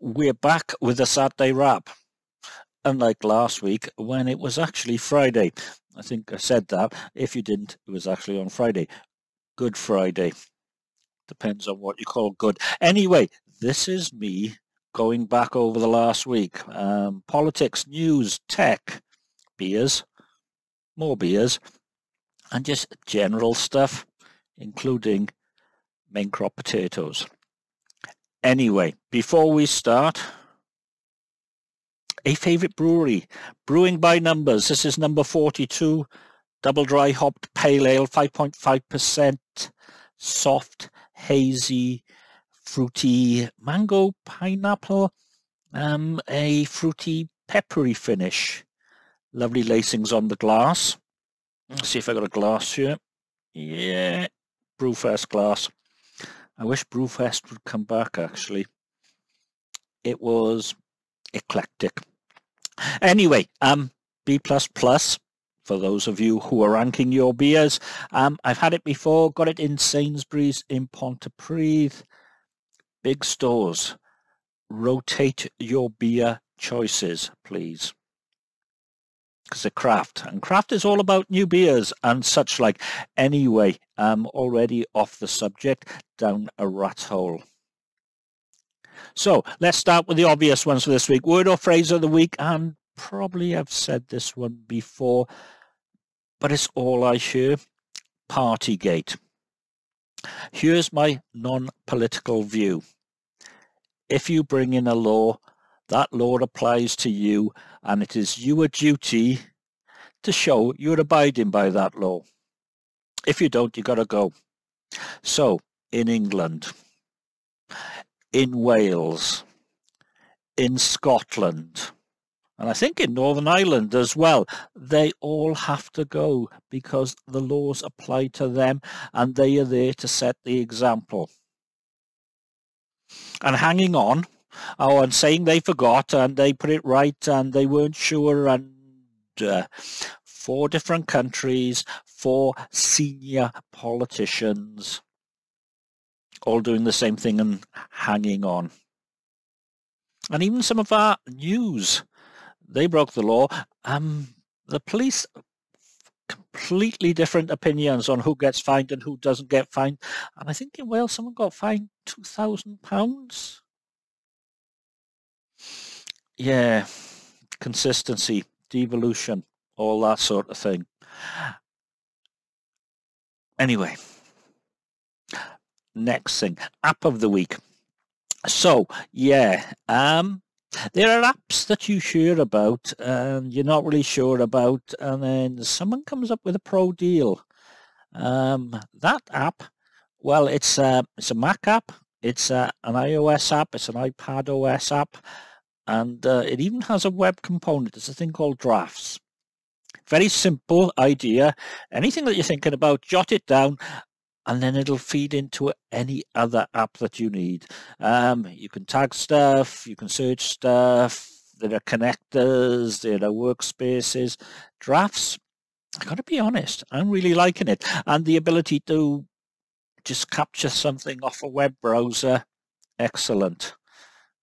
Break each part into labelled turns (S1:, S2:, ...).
S1: we're back with a Saturday wrap. Unlike last week when it was actually Friday. I think I said that. If you didn't, it was actually on Friday. Good Friday. Depends on what you call good. Anyway, this is me going back over the last week. Um, politics, news, tech, beers, more beers, and just general stuff, including main crop potatoes. Anyway, before we start, a favorite brewery, Brewing by Numbers. This is number 42, double dry hopped pale ale, 5.5%, soft, hazy, fruity mango, pineapple, um, a fruity peppery finish. Lovely lacings on the glass. Let's see if I got a glass here. Yeah, Brewfest glass. I wish Brewfest would come back actually. It was eclectic. Anyway, um, B++ plus for those of you who are ranking your beers. Um, I've had it before, got it in Sainsbury's in Pontypridd. Big stores. Rotate your beer choices, please because of craft. And craft is all about new beers and such like. Anyway i'm already off the subject down a rat hole. So let's start with the obvious ones for this week. Word or phrase of the week? And probably i've said this one before but it's all i hear. Partygate. Here's my non-political view. If you bring in a law that law applies to you and it is your duty to show you're abiding by that law. If you don't, you got to go. So, in England, in Wales, in Scotland, and I think in Northern Ireland as well, they all have to go because the laws apply to them and they are there to set the example. And hanging on Oh, and saying they forgot and they put it right and they weren't sure and uh, four different countries, four senior politicians, all doing the same thing and hanging on. And even some of our news, they broke the law. Um, the police completely different opinions on who gets fined and who doesn't get fined. And I think in Wales someone got fined two thousand pounds yeah, consistency, devolution, all that sort of thing. Anyway, next thing, app of the week. So, yeah, um, there are apps that you hear about and you're not really sure about, and then someone comes up with a pro deal. Um, that app, well, it's a, it's a Mac app, it's a, an iOS app, it's an iPad OS app, and uh, it even has a web component. It's a thing called drafts. Very simple idea. Anything that you're thinking about, jot it down and then it'll feed into any other app that you need. Um, you can tag stuff, you can search stuff, there are connectors, there are workspaces. Drafts, I've gotta be honest, I'm really liking it. And the ability to just capture something off a web browser, excellent.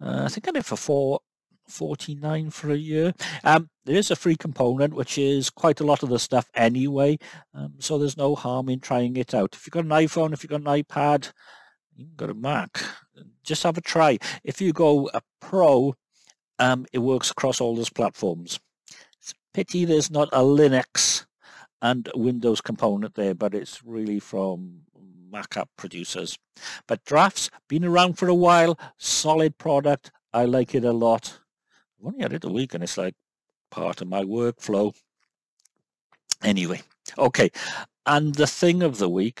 S1: Uh, I think I did for four 49 for a year. Um, there is a free component, which is quite a lot of the stuff anyway, um, so there's no harm in trying it out. If you've got an iPhone, if you've got an iPad, you've got a Mac, just have a try. If you go a Pro, um, it works across all those platforms. It's a pity there's not a Linux and Windows component there, but it's really from Mac app producers. But Drafts, been around for a while, solid product. I like it a lot. I've only had it a week and it's like part of my workflow. Anyway, okay. And the thing of the week,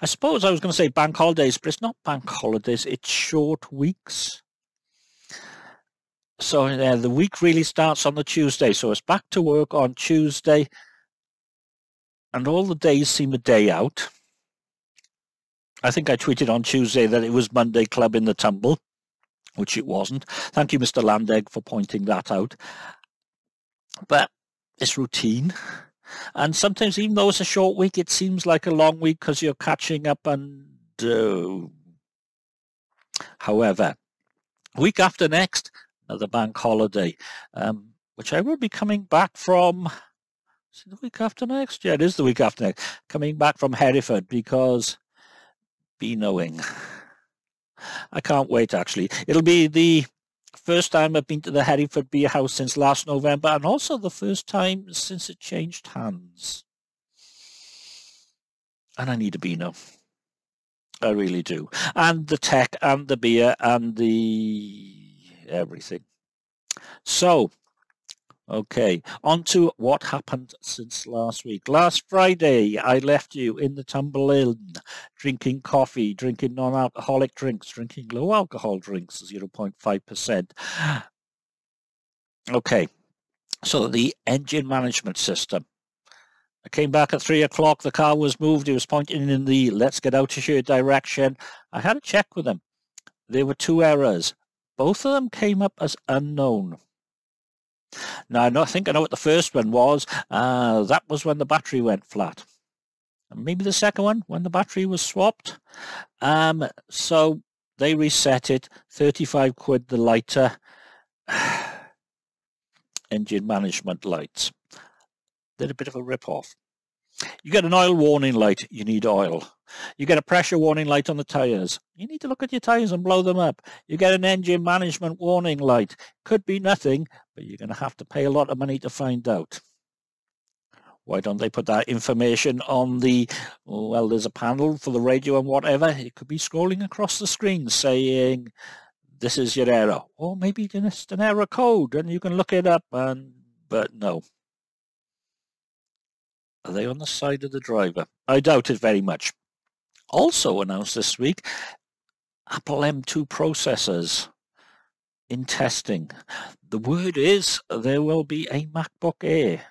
S1: I suppose I was going to say bank holidays, but it's not bank holidays, it's short weeks. So uh, the week really starts on the Tuesday. So it's back to work on Tuesday and all the days seem a day out. I think I tweeted on Tuesday that it was Monday Club in the Tumble which it wasn't. Thank you, Mr. Landegg, for pointing that out. But it's routine. And sometimes, even though it's a short week, it seems like a long week because you're catching up and... Uh, however, Week after next, another bank holiday, um, which I will be coming back from. Is the week after next? Yeah, it is the week after next. Coming back from Hereford because be knowing. I can't wait actually. It'll be the first time I've been to the Hereford Beer House since last November and also the first time since it changed hands. And I need a Beano. I really do. And the tech and the beer and the everything. So, okay, on to what happened since last week. Last Friday, I left you in the Tumble Inn, drinking coffee, drinking non-alcoholic drinks, drinking low-alcohol drinks, 0.5%. Okay, so the engine management system. I came back at three o'clock. The car was moved. He was pointing in the let's get out of here direction. I had a check with him. There were two errors. Both of them came up as unknown. Now, I, know, I think I know what the first one was. Uh, that was when the battery went flat. Maybe the second one, when the battery was swapped. Um, so they reset it, 35 quid the lighter. Engine management lights. They're a bit of a rip-off. You get an oil warning light, you need oil. You get a pressure warning light on the tyres. You need to look at your tyres and blow them up. You get an engine management warning light. Could be nothing, but you're going to have to pay a lot of money to find out. Why don't they put that information on the, well, there's a panel for the radio and whatever. It could be scrolling across the screen saying, this is your error. Or maybe it's an error code and you can look it up, and but no. Are they on the side of the driver? I doubt it very much. Also announced this week, Apple M2 processors in testing. The word is there will be a MacBook Air.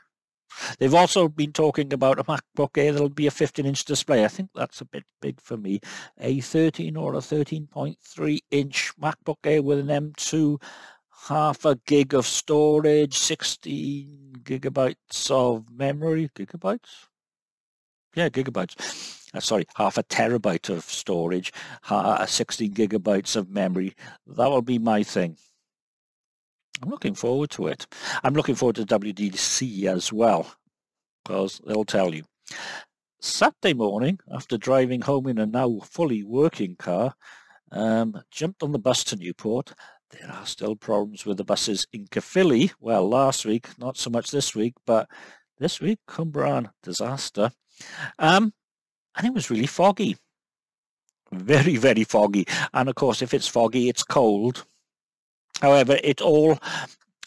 S1: They've also been talking about a MacBook Air that'll be a 15-inch display. I think that's a bit big for me. A 13 or a 13.3 inch MacBook Air with an M2 half a gig of storage, 16 gigabytes of memory, gigabytes? Yeah, gigabytes. Uh, sorry, half a terabyte of storage, uh, 16 gigabytes of memory. That will be my thing. I'm looking forward to it. I'm looking forward to WWDC as well, because they'll tell you. Saturday morning, after driving home in a now fully working car, um, jumped on the bus to Newport there are still problems with the buses in Caerphilly. Well, last week, not so much this week, but this week, Cwmbran, disaster. Um, and it was really foggy. Very, very foggy. And of course, if it's foggy, it's cold. However, it all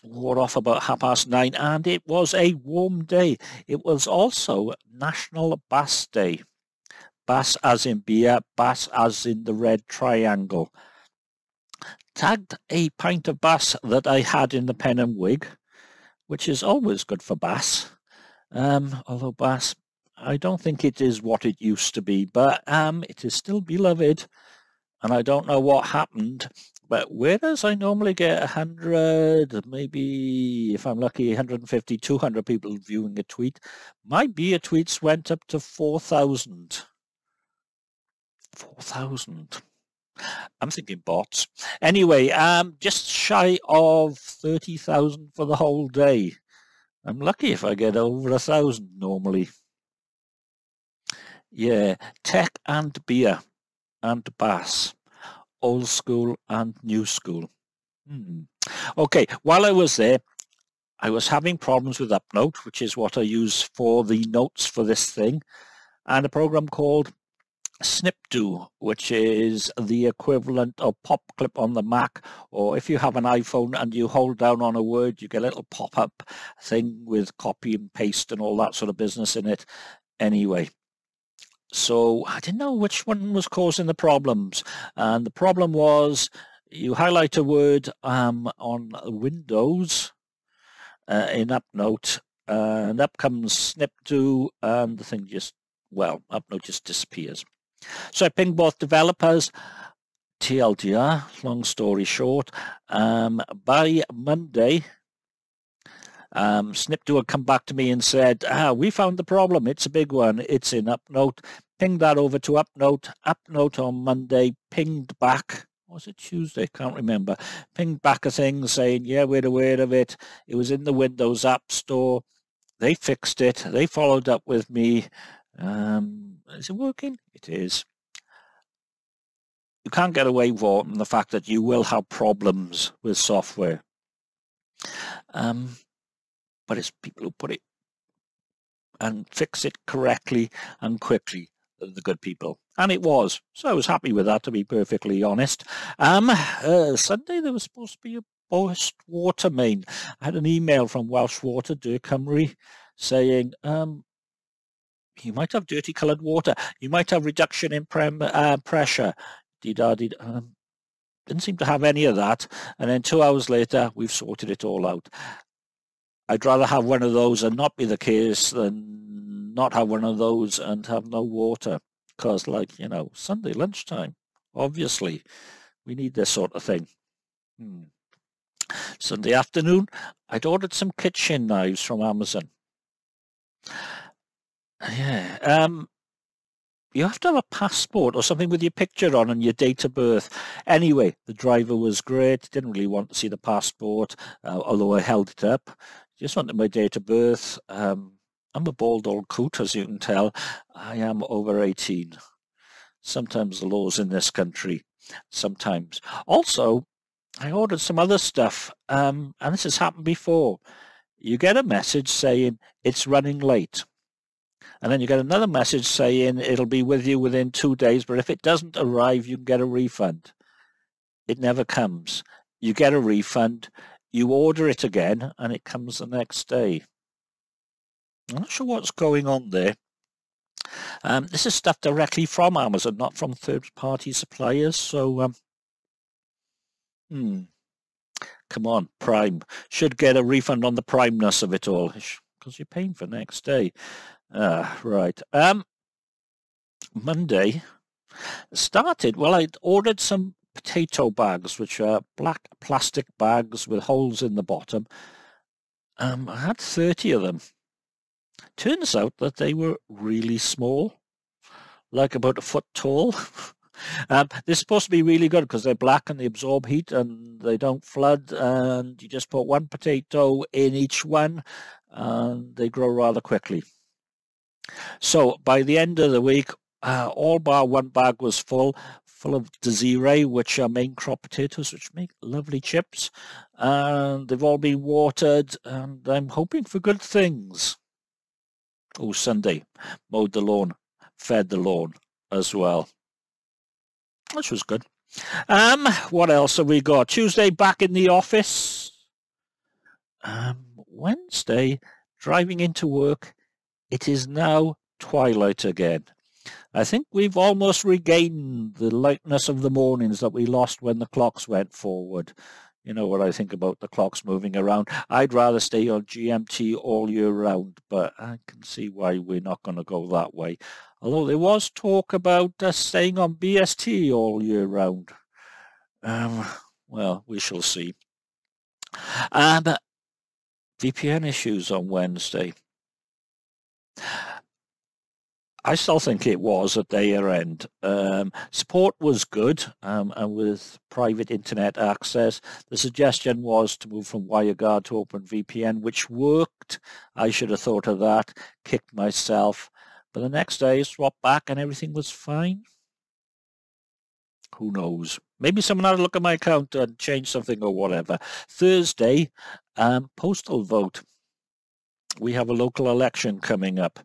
S1: wore off about half past nine and it was a warm day. It was also National Bass Day. Bass as in beer, bass as in the red triangle tagged a pint of bass that I had in the pen and wig, which is always good for bass. Um, although bass, I don't think it is what it used to be, but um, it is still beloved. And I don't know what happened, but whereas I normally get 100, maybe if I'm lucky, 150, 200 people viewing a tweet, my beer tweets went up to 4,000. 4,000. I'm thinking bots. Anyway, um, just shy of 30,000 for the whole day. I'm lucky if I get over a thousand normally. Yeah, tech and beer and bass, old school and new school. Hmm. Okay, while I was there, I was having problems with UpNote, which is what I use for the notes for this thing, and a program called SnipDo, which is the equivalent of PopClip on the Mac, or if you have an iPhone and you hold down on a word, you get a little pop-up thing with copy and paste and all that sort of business in it anyway. So I didn't know which one was causing the problems. And the problem was you highlight a word um, on Windows uh, in UpNote, and up comes SnipDo, and the thing just, well, UpNote just disappears. So I pinged both developers, TLDR, long story short, um, by Monday, um, SnipDo had come back to me and said, ah, we found the problem. It's a big one. It's in UpNote. Pinged that over to UpNote. UpNote on Monday pinged back was it Tuesday? Can't remember. Pinged back a thing saying, yeah, we're aware of it. It was in the Windows App Store. They fixed it. They followed up with me. Um, is it working? It is. You can't get away from the fact that you will have problems with software. Um, but it's people who put it and fix it correctly and quickly the good people. And it was. So I was happy with that, to be perfectly honest. Um, uh, Sunday, there was supposed to be a burst water main. I had an email from Welsh Water, Dŵr Cymru, saying, um, you might have dirty coloured water. You might have reduction in prem, uh, pressure. Did, um, didn't seem to have any of that. And then two hours later, we've sorted it all out. I'd rather have one of those and not be the case than not have one of those and have no water because like, you know, Sunday lunchtime, obviously we need this sort of thing. Hmm. Sunday afternoon, I'd ordered some kitchen knives from Amazon. Yeah, um, you have to have a passport or something with your picture on and your date of birth. Anyway, the driver was great. Didn't really want to see the passport, uh, although I held it up. Just wanted my date of birth. Um, I'm a bald old coot, as you can tell. I am over 18. Sometimes the laws in this country, sometimes. Also, I ordered some other stuff, um, and this has happened before. You get a message saying it's running late. And then you get another message saying it'll be with you within two days, but if it doesn't arrive, you can get a refund. It never comes. You get a refund, you order it again, and it comes the next day. I'm not sure what's going on there. Um, this is stuff directly from Amazon, not from third-party suppliers. So, um, hmm, come on, Prime should get a refund on the primeness of it all because you're paying for next day. Uh, right. Um, Monday started. Well, I ordered some potato bags, which are black plastic bags with holes in the bottom. Um, I had 30 of them. Turns out that they were really small, like about a foot tall. um, they're supposed to be really good because they're black and they absorb heat and they don't flood and you just put one potato in each one and they grow rather quickly. So by the end of the week, uh, all bar one bag was full, full of Desiree, which are main crop potatoes, which make lovely chips. And they've all been watered, and I'm hoping for good things oh, Sunday, mowed the lawn, fed the lawn as well, which was good. Um, what else have we got? Tuesday, back in the office. Um, Wednesday, driving into work. It is now twilight again. I think we've almost regained the lightness of the mornings that we lost when the clocks went forward. You know what I think about the clocks moving around. I'd rather stay on GMT all year round, but I can see why we're not going to go that way. Although there was talk about us staying on BST all year round. Um, well, we shall see. Um, VPN issues on Wednesday. I still think it was at their end. Um, support was good, um, and with private internet access, the suggestion was to move from WireGuard to OpenVPN, which worked. I should have thought of that, kicked myself. But the next day, swapped back and everything was fine. Who knows? Maybe someone had a look at my account and changed something or whatever. Thursday, um, postal vote. We have a local election coming up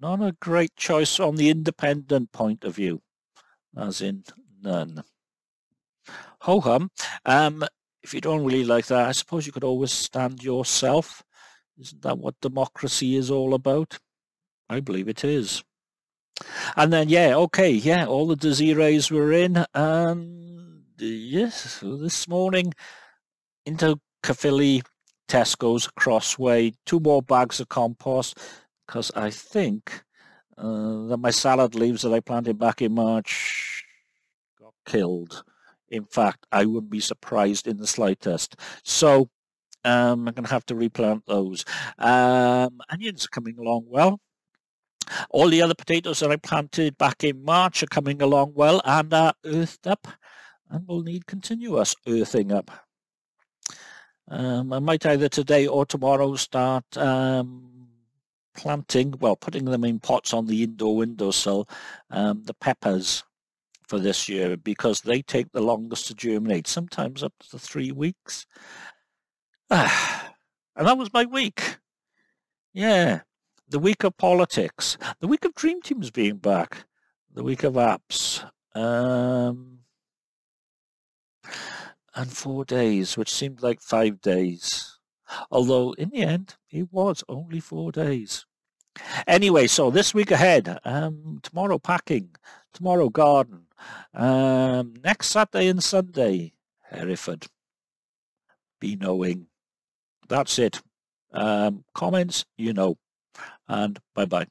S1: not a great choice on the independent point of view, as in none. Ho-hum. Um, if you don't really like that, I suppose you could always stand yourself. Isn't that what democracy is all about? I believe it is. And then, yeah, okay, yeah, all the Desirees were in. And yes, this morning into Tesco's, Crossway, two more bags of compost, because I think uh, that my salad leaves that I planted back in March got killed. In fact, I wouldn't be surprised in the slightest. So um, I'm going to have to replant those. Um, onions are coming along well. All the other potatoes that I planted back in March are coming along well and are earthed up. and we'll need continuous earthing up. Um, I might either today or tomorrow start um, planting, well, putting them in pots on the indoor windowsill, um, the peppers for this year because they take the longest to germinate, sometimes up to three weeks. Ah, and that was my week. Yeah, the week of politics, the week of Dream Teams being back, the week of apps. Um, and four days, which seemed like five days. Although in the end, it was only four days. Anyway, so this week ahead, um, tomorrow packing, tomorrow garden, um, next Saturday and Sunday, Hereford. Be knowing. That's it. Um, comments, you know. And bye-bye.